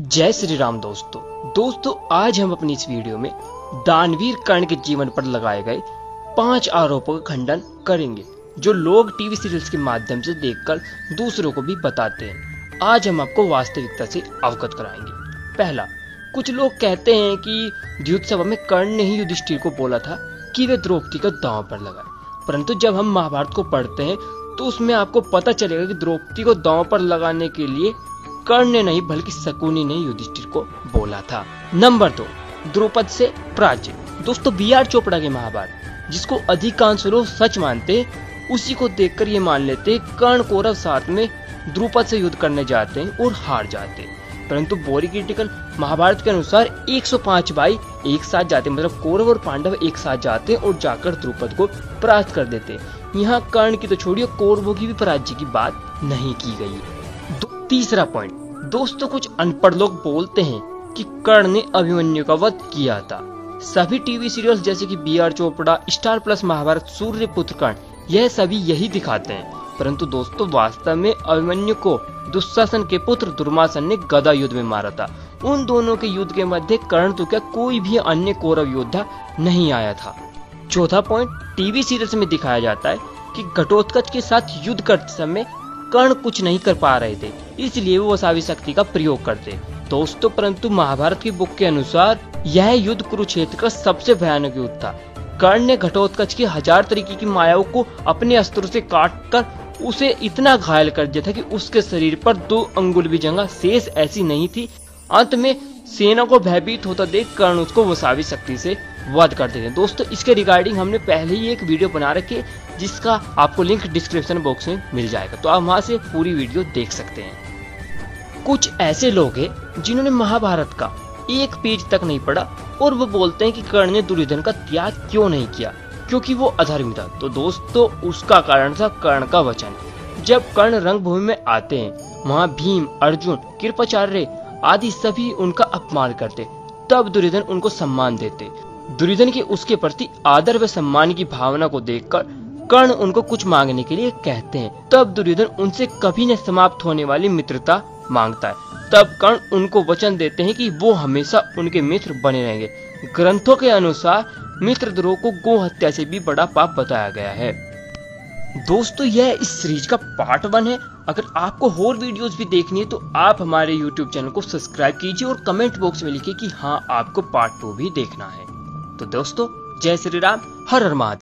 जय श्री राम दोस्तों। दोस्तों, आज हम अपनी इस वीडियो में दानवीर कर्ण के जीवन पर लगाए गए पाँच आरोपों का खंडन करेंगे, जो लोग टीवी सीरियल्स के माध्यम से देखकर दूसरों को भी बताते हैं। आज हम आपको वास्तविकता से अवगत कराएँगे। पहला, कुछ लोग कहते हैं कि युद्ध सभा में कर्ण ने ही युधिष्ठिर को बोला था कि वे द्रौपदी को दांव पर लगाए। परंतु जब हम महाभारत को पढ़ते हैं तो उसमें आपको पता चलेगा कि द्रौपदी को दांव पर लगाने के लिए कर्ण ने नहीं, बल्कि शकुनी ने युधिष्ठिर को बोला था। नंबर दो, द्रुपद से प्राच्य दोस्तों, बी आर चोपड़ा के महाभारत, जिसको अधिकांश लोग सच मानते, उसी को देखकर ये मान लेते, कर्ण कौरव साथ में द्रुपद से युद्ध करने जाते हैं और हार जाते परंतु बोरी क्रिटिकल महाभारत के अनुसार 105 भाई एक साथ जाते मतलब कौरव और पांडव एक साथ जाते और जाकर द्रुपद को परास्त कर देते यहाँ कर्ण की तो छोड़िए, कौरवों की भी पराजय की बात नहीं की गई तीसरा पॉइंट दोस्तों कुछ अनपढ़ लोग बोलते हैं कि कर्ण ने अभिमन्यु का वध किया था। सभी टीवी सीरियल्स जैसे कि B R Chopra star plus Mahabharat, Surya Putra Karn, यह सभी यही दिखाते हैं। परंतु दोस्तों, वास्तव में अभिमन्यु को दुशासन के पुत्र दुर्मासन ने गदा युद्ध में मारा था। उन दोनों के युद्ध के मध्य कर्ण तो क्या कोई भी अन्य कौरव योद्धा नहीं आया था। चौथा पॉइंट टीवी सीरियल्स में दिखाया जाता है कि घटोत्कच के साथ युद्ध करते समय कर्ण कुछ नहीं कर पा रहे थे, इसलिए वो वसावी शक्ति का प्रयोग करते। दोस्तों, परंतु महाभारत की बुक के अनुसार, यह युद्ध कुरुक्षेत्र का सबसे भयानक युद्ध था। कर्ण ने घटोत्कच की हज़ार तरीके की मायाओं को अपने अस्त्रों से काट कर उसे इतना घायल कर दिया था कि उसके शरीर पर दो अंगुल भी जगह शेष ऐसी नहीं थी। अंत में सेना को भयभीत होता देख कर्ण उसको वसावी शक्ति से वध करते थे दोस्तों, इसके रिगार्डिंग हमने पहले ही एक वीडियो बना रखी जिसका आपको लिंक डिस्क्रिप्शन बॉक्स में मिल जाएगा। तो आप वहाँ से पूरी वीडियो देख सकते हैं। कुछ ऐसे लोग हैं, जिन्होंने महाभारत का एक पेज तक नहीं पढ़ा, और वो बोलते हैं कि कर्ण ने दुर्योधन का त्याग क्यों नहीं किया? क्योंकि वो अधर्मी था। तो दोस्तों, उसका कारण था कर्ण का वचन। जब कर्ण रंगभूमि में आते हैं, वहाँ भीम, अर्जुन, कृपाचार्य आदि सभी उनका अपमान करते, तब दुर्योधन उनको सम्मान देते। दुर्योधन के उसके प्रति आदर व सम्मान की भावना को देखकर कर्ण उनको कुछ मांगने के लिए कहते हैं। तब दुर्योधन उनसे कभी न समाप्त होने वाली मित्रता माँगता है। तब कर्ण उनको वचन देते हैं कि वो हमेशा उनके मित्र बने रहेंगे। ग्रंथों के अनुसार मित्र द्रोह को गो हत्या से भी बड़ा पाप बताया गया है। दोस्तों यह इस सीरीज़ का पार्ट वन है। अगर आपको और वीडियोस भी देखनी है तो आप हमारे यूट्यूब चैनल को सब्सक्राइब कीजिए और कमेंट बॉक्स में लिखिए कि हाँ आपको पार्ट टू भी देखना है। तो दोस्तों, जय श्री राम, हर हर महादेव।